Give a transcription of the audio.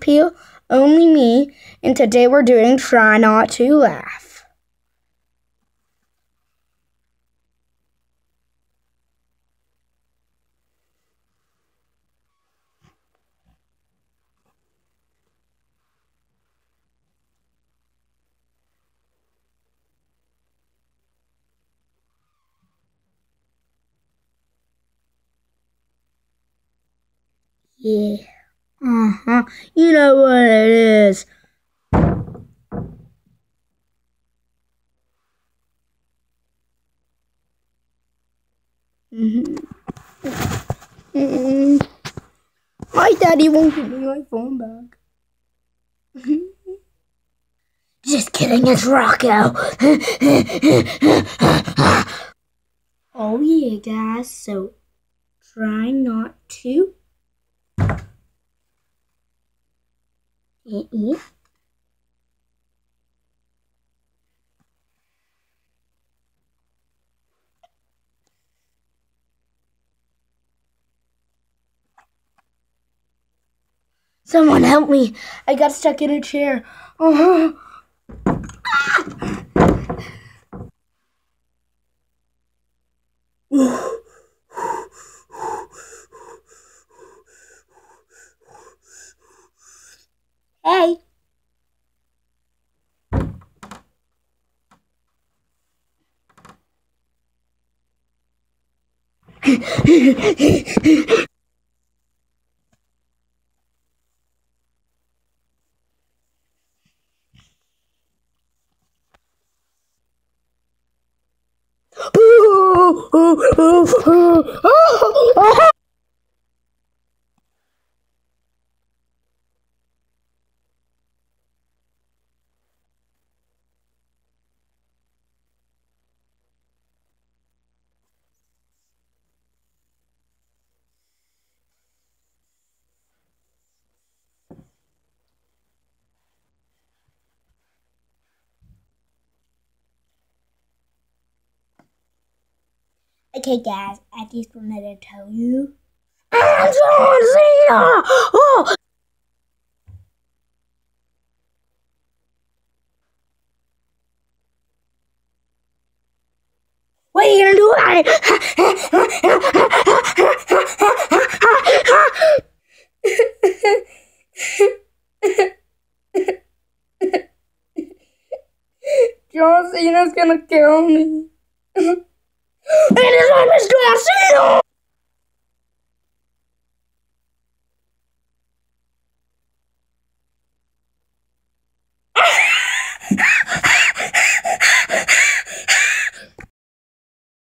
Peel, only me, and today we're doing Try Not to Laugh. Yeah. Uh huh. You know what it is. Mm-hmm. My daddy won't give me my phone back. Just kidding, it's Rocco. oh yeah, guys. So try not to eat. Someone help me. I got stuck in a chair. Oh. Hey. Ah, ah, ah. Okay, guys, I just wanted to tell you. Cena! Oh! What are you gonna do about it? John Cena's gonna kill me. And his name is Cena!